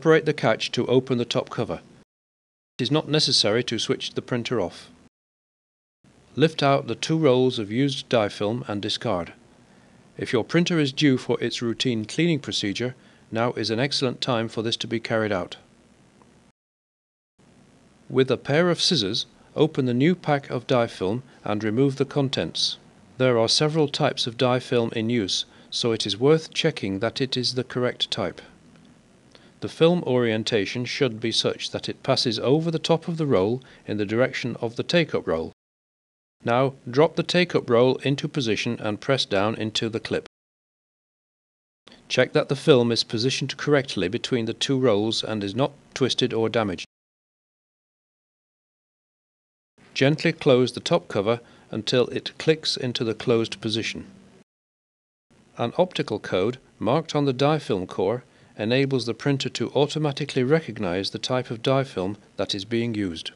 Operate the catch to open the top cover. It is not necessary to switch the printer off. Lift out the two rolls of used dye film and discard. If your printer is due for its routine cleaning procedure, now is an excellent time for this to be carried out. With a pair of scissors, open the new pack of dye film and remove the contents. There are several types of dye film in use, so it is worth checking that it is the correct type. The film orientation should be such that it passes over the top of the roll in the direction of the take-up roll. Now drop the take-up roll into position and press down into the clip. Check that the film is positioned correctly between the two rolls and is not twisted or damaged. Gently close the top cover until it clicks into the closed position. An optical code marked on the dye film core enables the printer to automatically recognize the type of dye film that is being used.